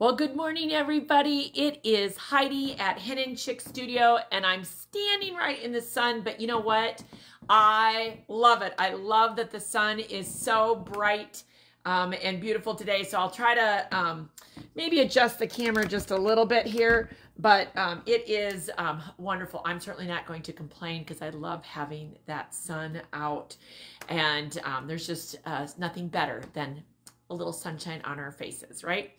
Well, good morning, everybody. It is Heidi at Hen and Chick Studio, and I'm standing right in the sun, but you know what? I love it. I love that the sun is so bright um, and beautiful today. So I'll try to um, maybe adjust the camera just a little bit here, but um, it is um, wonderful. I'm certainly not going to complain because I love having that sun out. And um, there's just uh, nothing better than a little sunshine on our faces, right?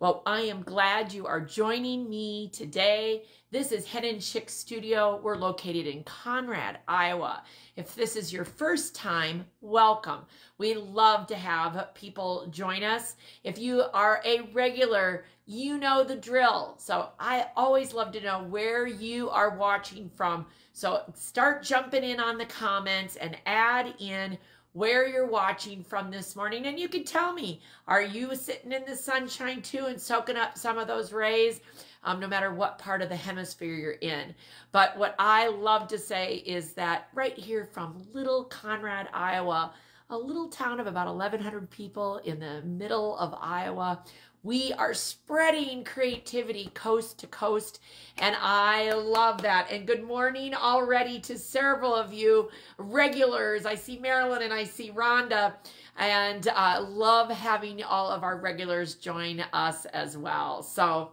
Well, I am glad you are joining me today. This is Hen and Chick Studio. We're located in Conrad, Iowa. If this is your first time, welcome. We love to have people join us. If you are a regular, you know the drill. So I always love to know where you are watching from. So start jumping in on the comments and add in where you're watching from this morning. And you can tell me, are you sitting in the sunshine too and soaking up some of those rays? Um, no matter what part of the hemisphere you're in. But what I love to say is that right here from little Conrad, Iowa, a little town of about 1,100 people in the middle of Iowa, we are spreading creativity coast to coast, and I love that. And good morning already to several of you regulars. I see Marilyn and I see Rhonda, and uh, love having all of our regulars join us as well. So,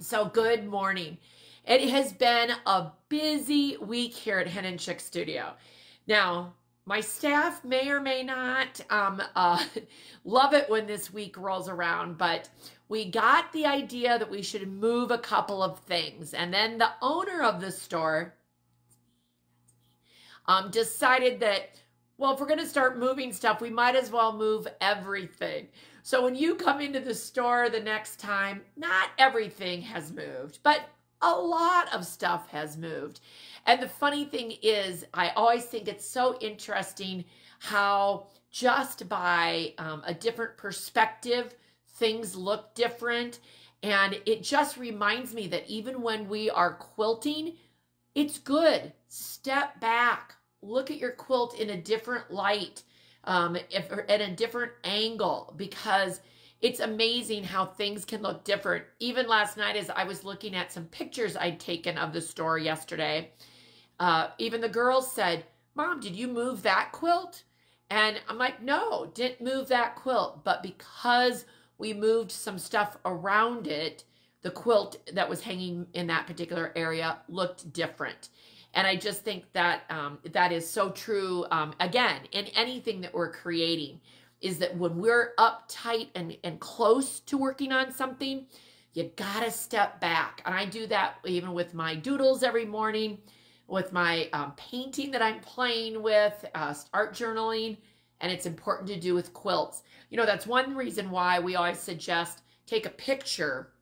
so good morning. It has been a busy week here at Hen and Chick Studio. Now, my staff may or may not um, uh, love it when this week rolls around, but we got the idea that we should move a couple of things. And then the owner of the store um, decided that, well, if we're going to start moving stuff, we might as well move everything. So when you come into the store the next time, not everything has moved, but a lot of stuff has moved. And the funny thing is, I always think it's so interesting how just by um, a different perspective, things look different. And it just reminds me that even when we are quilting, it's good. Step back, look at your quilt in a different light, um, if, at a different angle, because it's amazing how things can look different. Even last night, as I was looking at some pictures I'd taken of the store yesterday, uh, even the girls said, Mom, did you move that quilt? And I'm like, no, didn't move that quilt. But because we moved some stuff around it, the quilt that was hanging in that particular area looked different. And I just think that um, that is so true. Um, again, in anything that we're creating, is that when we're uptight and, and close to working on something, you gotta step back. And I do that even with my doodles every morning, with my um, painting that I'm playing with, uh, art journaling, and it's important to do with quilts. You know, that's one reason why we always suggest take a picture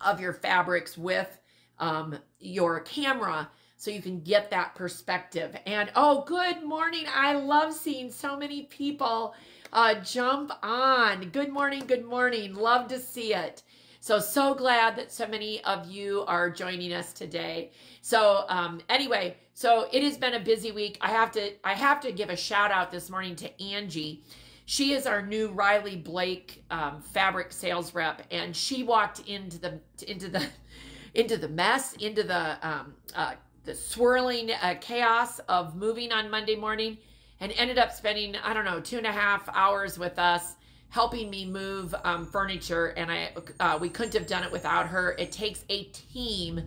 of your fabrics with um, your camera so you can get that perspective. And oh, good morning. I love seeing so many people uh, jump on. Good morning, good morning. Love to see it. So, so glad that so many of you are joining us today. So, um, anyway, so it has been a busy week. I have to, I have to give a shout out this morning to Angie. She is our new Riley Blake um, fabric sales rep, and she walked into the into the into the mess, into the um, uh, the swirling uh, chaos of moving on Monday morning and ended up spending, I don't know, two and a half hours with us helping me move um, furniture. And I uh, we couldn't have done it without her. It takes a team.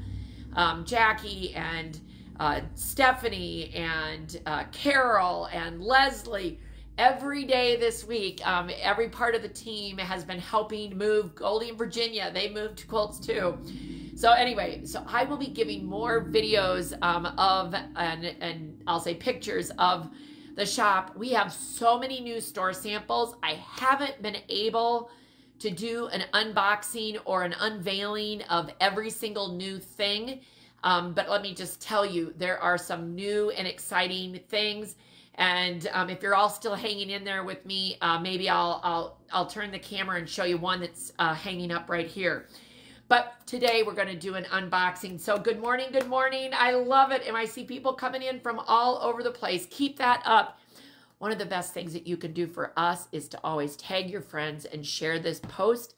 Um, Jackie and uh, Stephanie and uh, Carol and Leslie. Every day this week, um, every part of the team has been helping move Goldie and Virginia. They moved quilts too. So anyway, so I will be giving more videos um, of and and I'll say pictures of the shop. We have so many new store samples. I haven't been able to do an unboxing or an unveiling of every single new thing. Um, but let me just tell you, there are some new and exciting things. And um, if you're all still hanging in there with me, uh, maybe I'll, I'll, I'll turn the camera and show you one that's uh, hanging up right here. But today we're going to do an unboxing. So good morning, good morning. I love it. And I see people coming in from all over the place. Keep that up. One of the best things that you can do for us is to always tag your friends and share this post.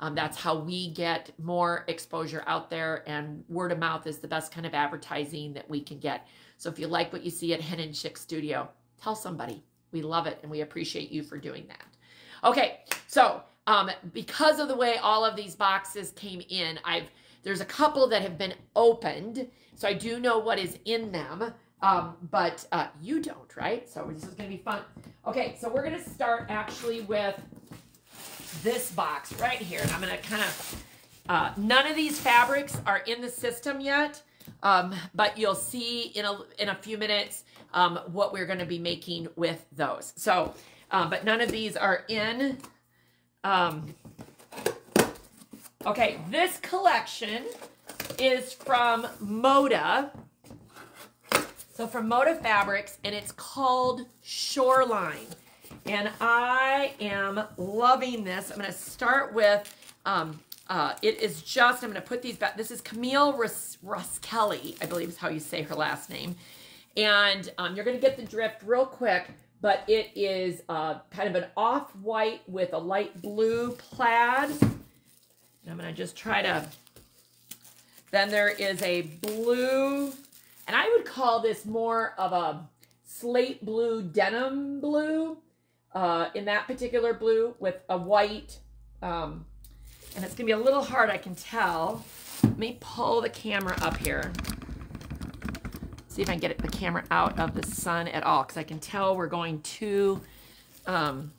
Um, that's how we get more exposure out there, and word of mouth is the best kind of advertising that we can get. So if you like what you see at Hen and Chick Studio, tell somebody. We love it, and we appreciate you for doing that. Okay, so um, because of the way all of these boxes came in, I've there's a couple that have been opened, so I do know what is in them, um, but uh, you don't, right? So this is going to be fun. Okay, so we're going to start actually with this box right here. And I'm going to kind of, uh, none of these fabrics are in the system yet, um, but you'll see in a, in a few minutes um, what we're going to be making with those. So, um, but none of these are in. Um, okay, this collection is from Moda. So from Moda Fabrics, and it's called Shoreline. And I am loving this. I'm going to start with, um, uh, it is just, I'm going to put these back. This is Camille Rus Roskelley, I believe is how you say her last name. And um, you're going to get the drift real quick, but it is uh, kind of an off-white with a light blue plaid. And I'm going to just try to, then there is a blue, and I would call this more of a slate blue denim blue uh, in that particular blue with a white, um, and it's gonna be a little hard, I can tell. Let me pull the camera up here. See if I can get the camera out of the sun at all, because I can tell we're going to, um,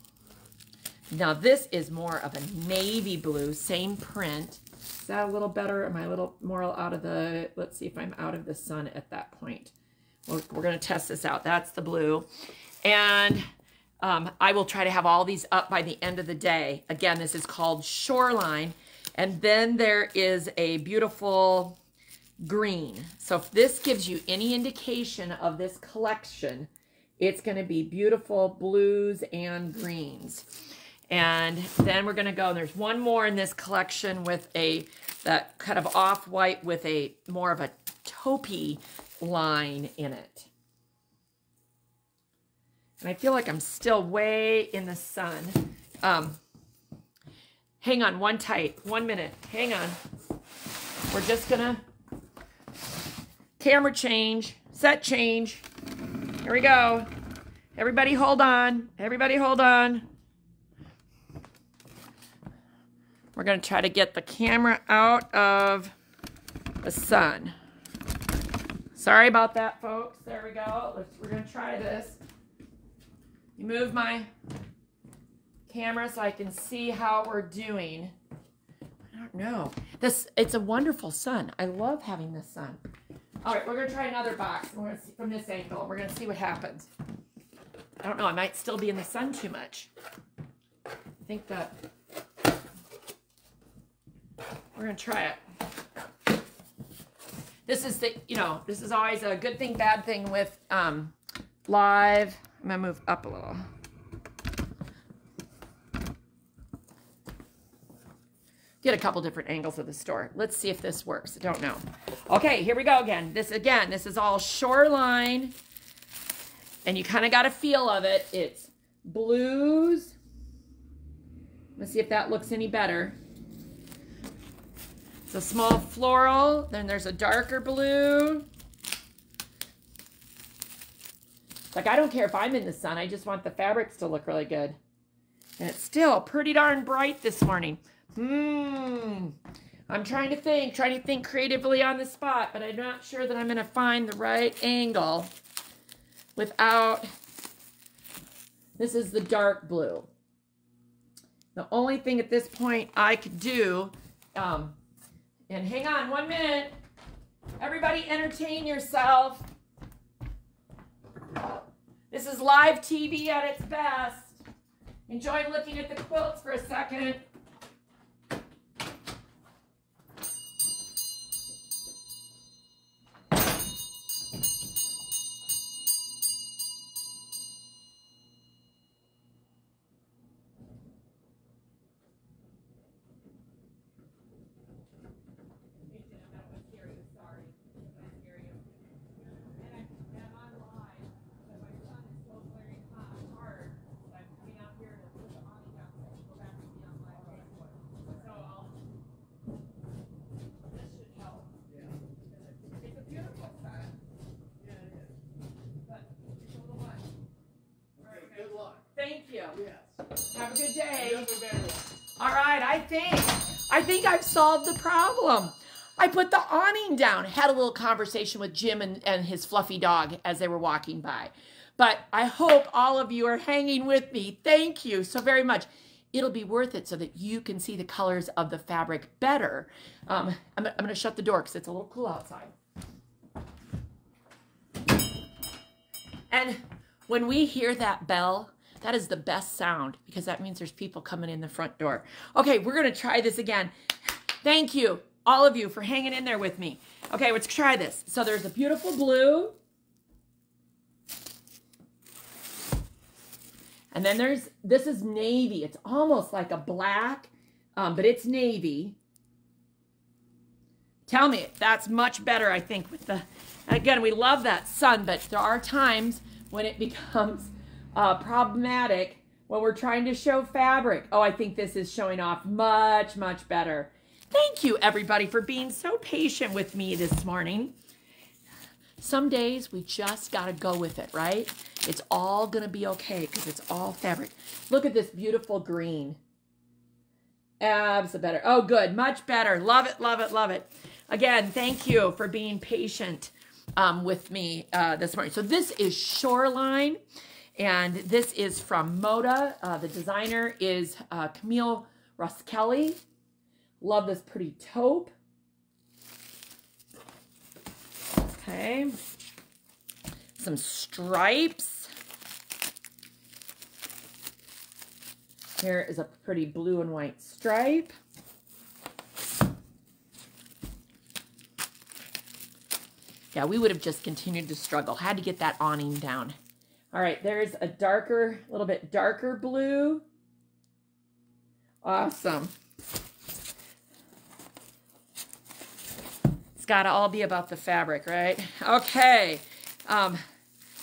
now this is more of a navy blue, same print. Is that a little better? Am I a little more out of the, let's see if I'm out of the sun at that point. We're, we're gonna test this out. That's the blue. And um, I will try to have all these up by the end of the day. Again, this is called Shoreline. And then there is a beautiful green. So if this gives you any indication of this collection, it's going to be beautiful blues and greens. And then we're going to go, and there's one more in this collection with a, that kind of off-white with a more of a taupey line in it. And I feel like I'm still way in the sun. Um, hang on, one tight, one minute. Hang on. We're just gonna camera change, set change. Here we go. Everybody hold on. Everybody hold on. We're gonna try to get the camera out of the sun. Sorry about that, folks. There we go. Let's, we're gonna try this. You move my camera so I can see how we're doing. I don't know. This It's a wonderful sun. I love having this sun. All right, we're to try another box. We're to see from this angle. We're to see what happens. I don't know. I might still be in the sun too much. I think that we're to try it. This is the, you know, this is always a good thing, bad thing with um, live I'm gonna move up a little. Get a couple different angles of the store. Let's see if this works. I don't know. Okay, here we go again. This again, this is all shoreline. And you kind of got a feel of it. It's blues. Let's see if that looks any better. It's a small floral. Then there's a darker blue. Like, I don't care if I'm in the sun. I just want the fabrics to look really good. And it's still pretty darn bright this morning. Hmm. I'm trying to think, trying to think creatively on the spot, but I'm not sure that I'm going to find the right angle without... This is the dark blue. The only thing at this point I could do, um, and hang on one minute. Everybody entertain yourself. This is live TV at its best. Enjoy looking at the quilts for a second. Right, I think, I think I've solved the problem. I put the awning down, had a little conversation with Jim and, and his fluffy dog as they were walking by. But I hope all of you are hanging with me. Thank you so very much. It'll be worth it so that you can see the colors of the fabric better. Um, I'm, I'm going to shut the door because it's a little cool outside. And when we hear that bell, that is the best sound because that means there's people coming in the front door. Okay, we're going to try this again. Thank you, all of you, for hanging in there with me. Okay, let's try this. So there's a beautiful blue. And then there's, this is navy. It's almost like a black, um, but it's navy. Tell me, that's much better, I think, with the, again, we love that sun, but there are times when it becomes uh, problematic when we're trying to show fabric. Oh, I think this is showing off much, much better. Thank you, everybody, for being so patient with me this morning. Some days we just got to go with it, right? It's all going to be okay because it's all fabric. Look at this beautiful green. Abs better. Oh, good. Much better. Love it, love it, love it. Again, thank you for being patient um, with me uh, this morning. So this is Shoreline, and this is from Moda. Uh, the designer is uh, Camille Kelly. Love this pretty taupe. Okay. Some stripes. Here is a pretty blue and white stripe. Yeah, we would have just continued to struggle. Had to get that awning down. All right, there's a darker, a little bit darker blue. Awesome. It's got to all be about the fabric, right? Okay. Um,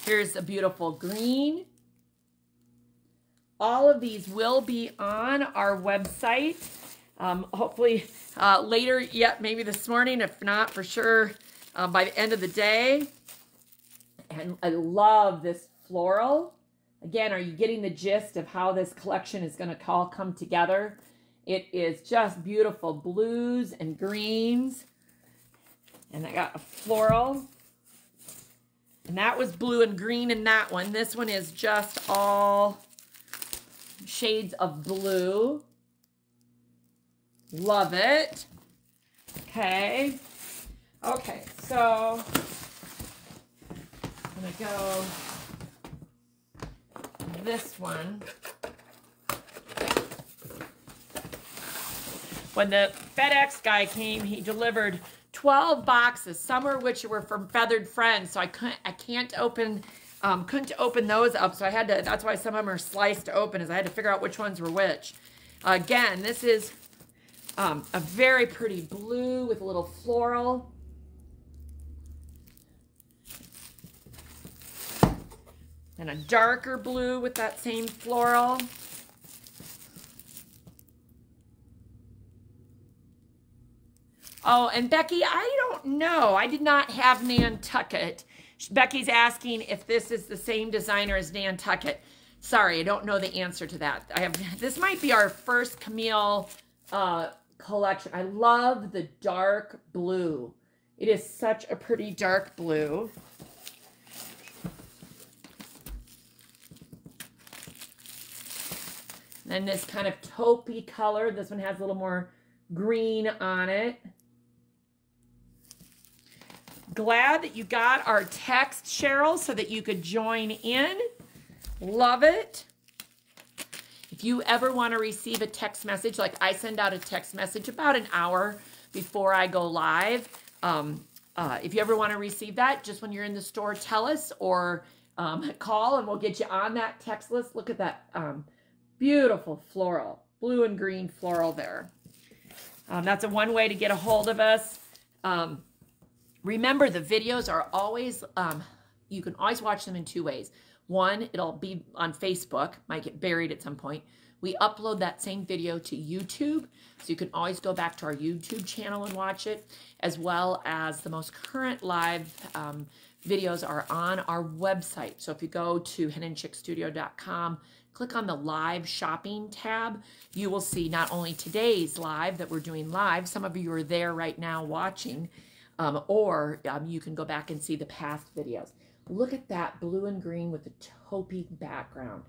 here's a beautiful green. All of these will be on our website. Um, hopefully uh, later yet, maybe this morning. If not, for sure um, by the end of the day. And I love this floral. Again, are you getting the gist of how this collection is going to all come together? It is just beautiful blues and greens. And I got a floral. And that was blue and green in that one. This one is just all shades of blue. Love it. Okay. Okay, so I'm going to go this one. When the FedEx guy came, he delivered 12 boxes, some of which were from Feathered Friends, so I couldn't, I can't open, um, couldn't open those up, so I had to, that's why some of them are sliced open, is I had to figure out which ones were which. Again, this is um, a very pretty blue with a little floral. And a darker blue with that same floral. Oh, and Becky, I don't know. I did not have Nantucket. Becky's asking if this is the same designer as Nantucket. Sorry, I don't know the answer to that. I have this might be our first Camille uh, collection. I love the dark blue. It is such a pretty dark blue. Then this kind of taupey color. This one has a little more green on it. Glad that you got our text, Cheryl, so that you could join in. Love it. If you ever want to receive a text message, like I send out a text message about an hour before I go live. Um, uh, if you ever want to receive that, just when you're in the store, tell us or um, call and we'll get you on that text list. Look at that um, Beautiful floral, blue and green floral there. Um, that's a one way to get a hold of us. Um, remember, the videos are always, um, you can always watch them in two ways. One, it'll be on Facebook, might get buried at some point. We upload that same video to YouTube, so you can always go back to our YouTube channel and watch it, as well as the most current live um, videos are on our website. So if you go to henandchickstudio.com click on the live shopping tab, you will see not only today's live that we're doing live, some of you are there right now watching, um, or um, you can go back and see the past videos. Look at that blue and green with the taupey background.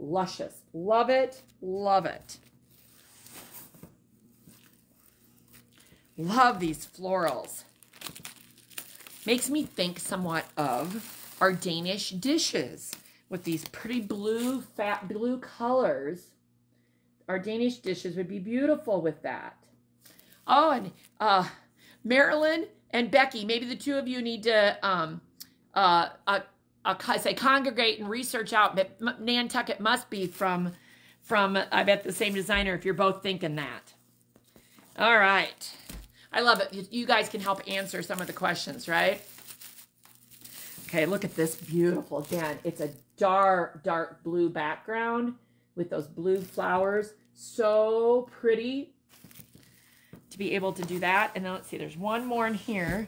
Luscious. Love it. Love it. Love these florals. Makes me think somewhat of our Danish dishes with these pretty blue, fat blue colors. Our Danish dishes would be beautiful with that. Oh, and uh, Marilyn and Becky, maybe the two of you need to um, uh, uh, uh, say congregate and research out. But Nantucket must be from, from I bet the same designer if you're both thinking that. All right. I love it. You guys can help answer some of the questions, right? Okay, look at this beautiful. Again, it's a dark, dark blue background with those blue flowers. So pretty to be able to do that. And then let's see, there's one more in here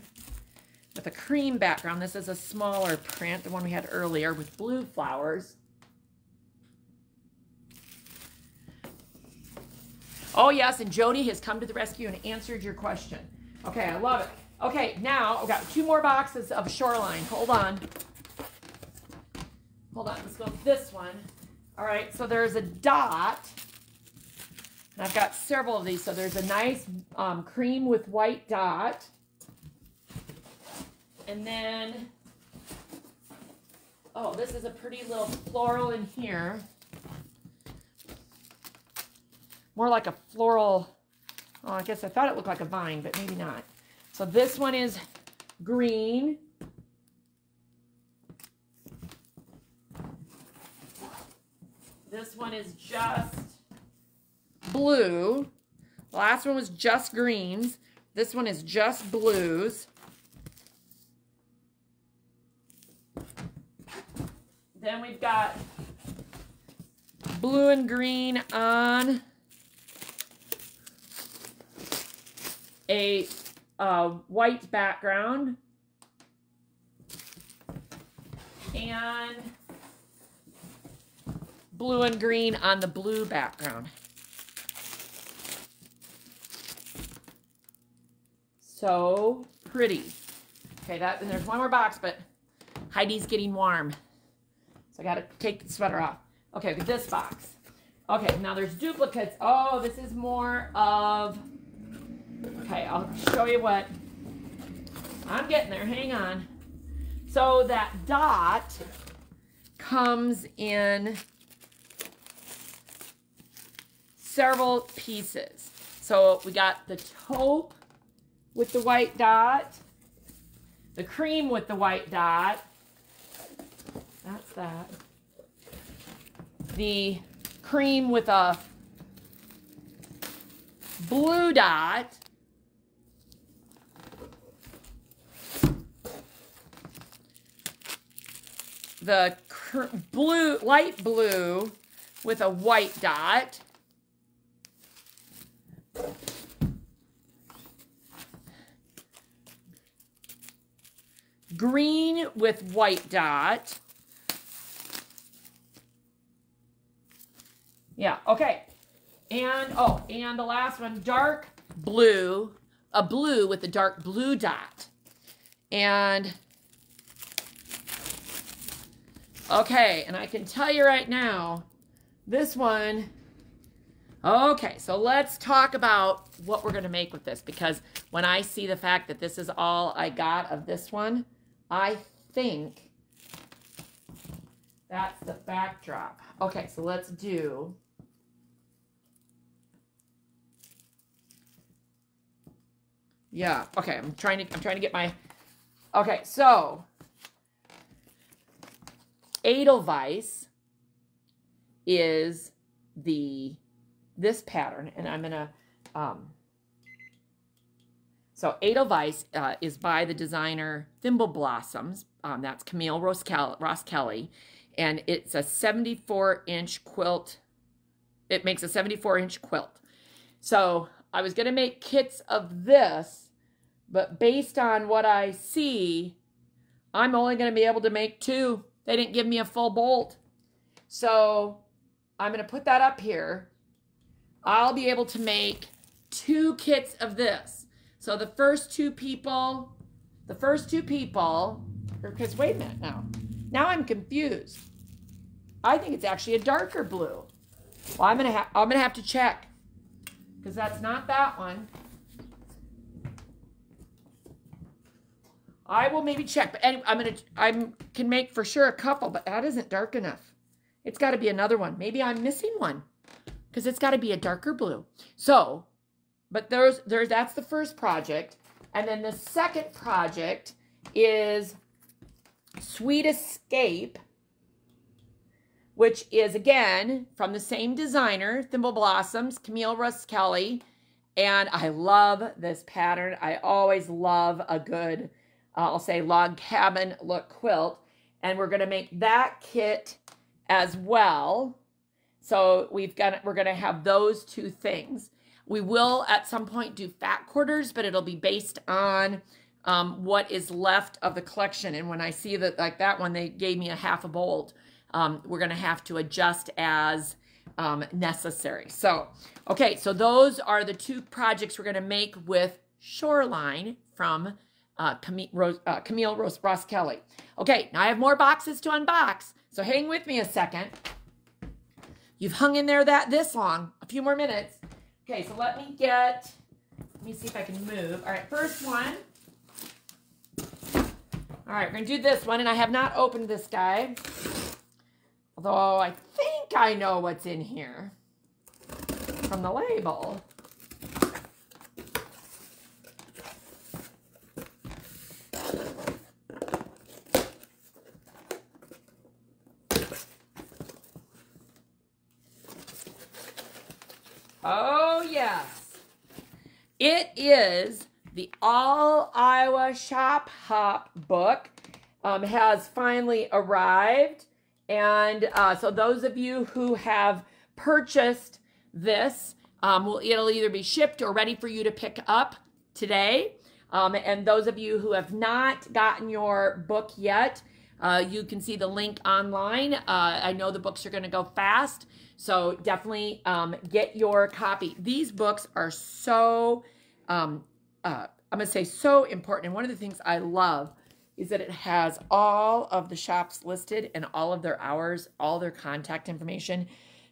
with a cream background. This is a smaller print, the one we had earlier with blue flowers. Oh, yes, and Jody has come to the rescue and answered your question. Okay, I love it. Okay, now I've got two more boxes of Shoreline. Hold on. Hold on, let's go this one. All right, so there's a dot. And I've got several of these. So there's a nice um, cream with white dot. And then, oh, this is a pretty little floral in here more like a floral, oh, I guess I thought it looked like a vine, but maybe not. So this one is green. This one is just blue. The last one was just greens. This one is just blues. Then we've got blue and green on a uh, white background and blue and green on the blue background. So pretty. Okay, that and there's one more box, but Heidi's getting warm. So I got to take the sweater off. Okay, this box. Okay, now there's duplicates. Oh, this is more of Okay, I'll show you what. I'm getting there. Hang on. So that dot comes in several pieces. So we got the taupe with the white dot, the cream with the white dot. That's that. The cream with a blue dot. the blue, light blue with a white dot. Green with white dot. Yeah, okay. And, oh, and the last one, dark blue, a blue with a dark blue dot. And Okay, and I can tell you right now, this one, okay, so let's talk about what we're going to make with this because when I see the fact that this is all I got of this one, I think that's the backdrop. Okay, so let's do Yeah, okay, I'm trying to I'm trying to get my Okay, so Edelweiss is the this pattern, and I'm gonna um, so Edelweiss uh, is by the designer Thimble Blossoms. Um, that's Camille Roskelley, and it's a 74 inch quilt. It makes a 74 inch quilt. So I was gonna make kits of this, but based on what I see, I'm only gonna be able to make two they didn't give me a full bolt. So I'm going to put that up here. I'll be able to make two kits of this. So the first two people, the first two people, because wait a minute now. Now I'm confused. I think it's actually a darker blue. Well, I'm gonna have I'm gonna have to check because that's not that one. I will maybe check, but anyway, I'm gonna I can make for sure a couple, but that isn't dark enough. It's got to be another one. Maybe I'm missing one because it's got to be a darker blue. So, but there's there's that's the first project, and then the second project is Sweet Escape, which is again from the same designer, Thimble Blossoms, Camille Kelly, and I love this pattern. I always love a good uh, I'll say log cabin look quilt. And we're going to make that kit as well. So we've got we're going to have those two things. We will at some point do fat quarters, but it'll be based on um, what is left of the collection. And when I see that like that one, they gave me a half a bolt. Um, we're going to have to adjust as um, necessary. So, okay, so those are the two projects we're going to make with Shoreline from uh, Camille, Rose, uh, Camille Roskelley. Okay, now I have more boxes to unbox, so hang with me a second. You've hung in there that this long, a few more minutes. Okay, so let me get, let me see if I can move. All right, first one. All right, we're going to do this one, and I have not opened this guy. Although I think I know what's in here from the label. Oh, yes. It is the All Iowa Shop Hop book. Um, has finally arrived. And uh, so those of you who have purchased this, um, will, it'll either be shipped or ready for you to pick up today. Um, and those of you who have not gotten your book yet, uh, you can see the link online. Uh, I know the books are going to go fast. So definitely um, get your copy. These books are so, um, uh, I'm going to say so important. And one of the things I love is that it has all of the shops listed and all of their hours, all their contact information.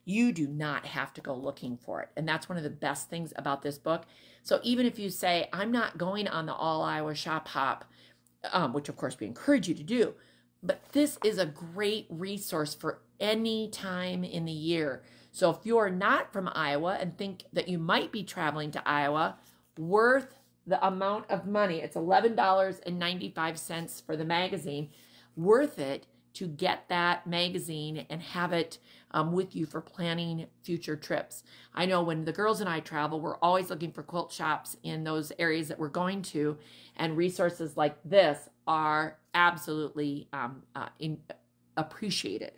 You do not have to go looking for it. And that's one of the best things about this book. So even if you say, I'm not going on the All Iowa Shop Hop, um, which of course we encourage you to do, but this is a great resource for any time in the year. So if you're not from Iowa and think that you might be traveling to Iowa, worth the amount of money, it's $11.95 for the magazine, worth it to get that magazine and have it um, with you for planning future trips. I know when the girls and I travel, we're always looking for quilt shops in those areas that we're going to, and resources like this are absolutely um, uh, in, appreciated.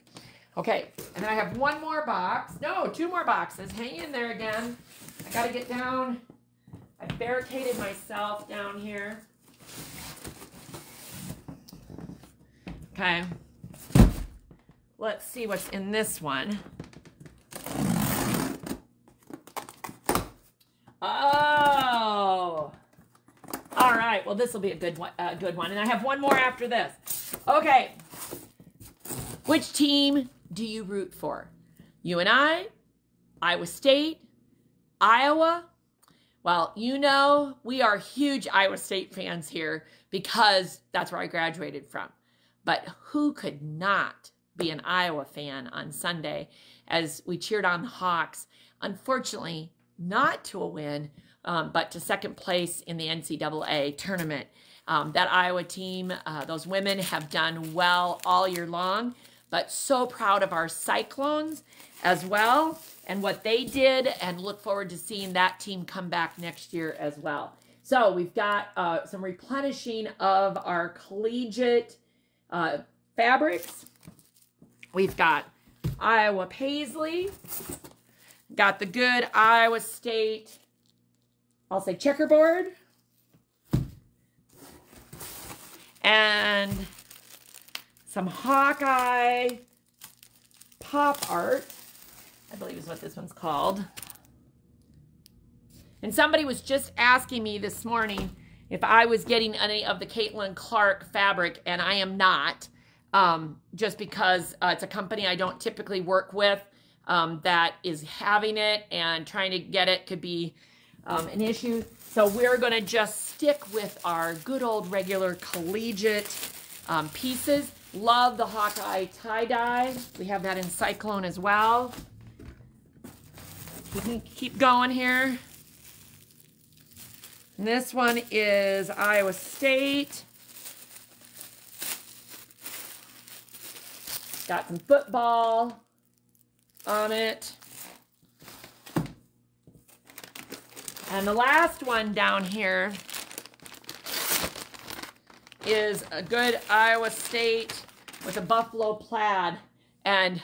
Okay, and then I have one more box. No, two more boxes. Hang in there again. I got to get down. I barricaded myself down here. Okay. Let's see what's in this one. Oh. Right. Well, this will be a good one, good one. And I have one more after this. Okay. Which team do you root for? You and I, Iowa State, Iowa. Well, you know, we are huge Iowa State fans here because that's where I graduated from. But who could not be an Iowa fan on Sunday as we cheered on the Hawks? Unfortunately, not to a win, um, but to second place in the NCAA tournament. Um, that Iowa team, uh, those women have done well all year long but so proud of our Cyclones as well and what they did and look forward to seeing that team come back next year as well. So we've got uh, some replenishing of our collegiate uh, fabrics. We've got Iowa Paisley, got the good Iowa State, I'll say checkerboard, and some Hawkeye pop art. I believe is what this one's called. And somebody was just asking me this morning if I was getting any of the Caitlin Clark fabric, and I am not, um, just because uh, it's a company I don't typically work with um, that is having it, and trying to get it could be um, an issue. So we're going to just stick with our good old regular collegiate um, pieces. Love the Hawkeye tie-dye. We have that in Cyclone as well. We can keep going here. And this one is Iowa State. Got some football on it. And the last one down here is a good Iowa State with a buffalo plaid. And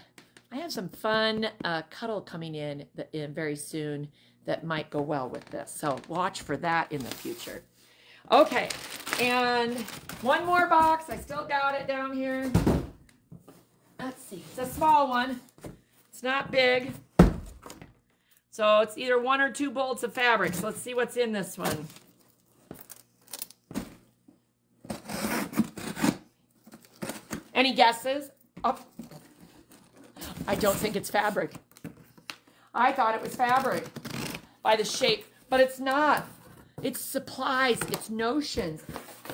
I have some fun uh, cuddle coming in, in very soon that might go well with this. So watch for that in the future. Okay, and one more box. I still got it down here. Let's see. It's a small one. It's not big. So it's either one or two bolts of fabric. So let's see what's in this one. Any guesses? Oh, I don't think it's fabric. I thought it was fabric by the shape, but it's not. It's supplies, it's notions.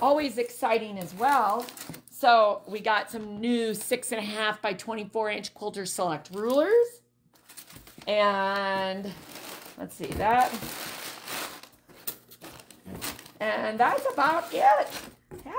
Always exciting as well. So we got some new six and a half by 24 inch Quilter Select rulers. And let's see that. And that's about it. Yeah.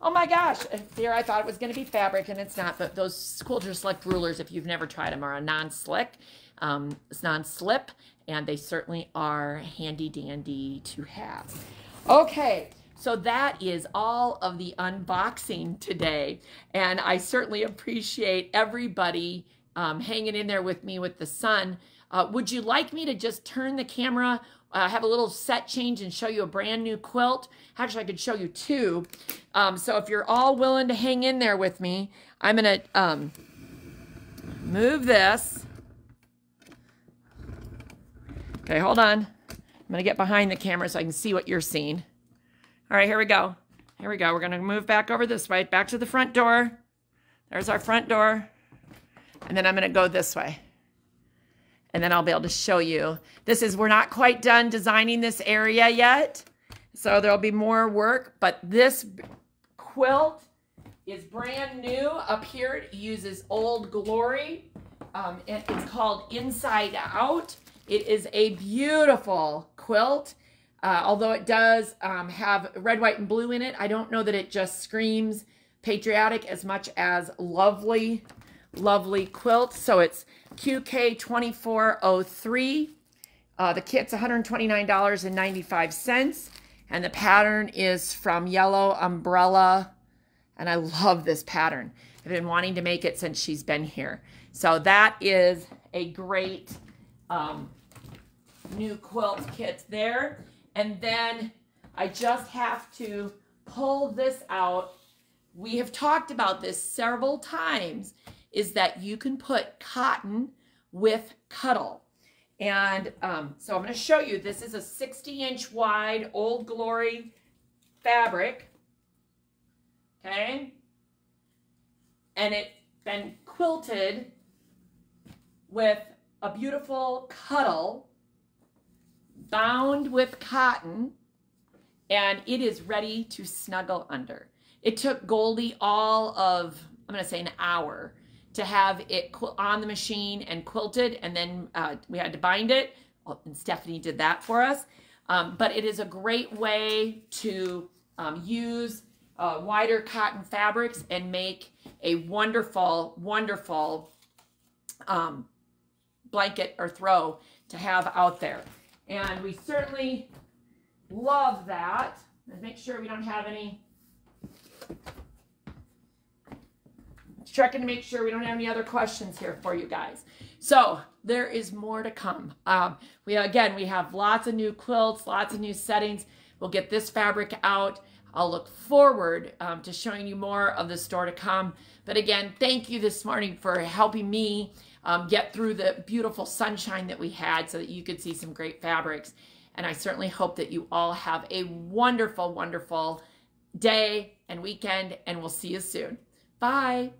Oh my gosh. Here I thought it was going to be fabric and it's not. But those Quilter Select rulers, if you've never tried them, are a non-slick. Um, it's non-slip and they certainly are handy dandy to have. Okay, so that is all of the unboxing today, and I certainly appreciate everybody um, hanging in there with me with the sun. Uh, would you like me to just turn the camera, uh, have a little set change and show you a brand new quilt? Actually, I could show you two. Um, so if you're all willing to hang in there with me, I'm going to um, move this Okay, hold on. I'm going to get behind the camera so I can see what you're seeing. All right, here we go. Here we go. We're going to move back over this way, back to the front door. There's our front door. And then I'm going to go this way. And then I'll be able to show you. This is, we're not quite done designing this area yet. So there'll be more work, but this quilt is brand new up here. It uses Old Glory. Um, it, it's called Inside Out. It is a beautiful quilt. Uh, although it does um, have red, white, and blue in it, I don't know that it just screams patriotic as much as lovely, lovely quilt. So it's QK2403. Uh, the kit's $129.95. And the pattern is from Yellow Umbrella. And I love this pattern. I've been wanting to make it since she's been here. So that is a great um, new quilt kit there. And then I just have to pull this out. We have talked about this several times, is that you can put cotton with cuddle. And um, so I'm going to show you. This is a 60 inch wide Old Glory fabric. Okay. And it's been quilted with a beautiful cuddle bound with cotton and it is ready to snuggle under. It took Goldie all of, I'm going to say an hour to have it on the machine and quilted and then uh, we had to bind it and Stephanie did that for us. Um, but it is a great way to um, use uh, wider cotton fabrics and make a wonderful, wonderful um, blanket or throw to have out there. And we certainly love that. Let's make sure we don't have any checking to make sure we don't have any other questions here for you guys. So there is more to come. Um, we again, we have lots of new quilts, lots of new settings. We'll get this fabric out. I'll look forward um, to showing you more of the store to come. But again, thank you this morning for helping me um, get through the beautiful sunshine that we had so that you could see some great fabrics. And I certainly hope that you all have a wonderful, wonderful day and weekend, and we'll see you soon. Bye.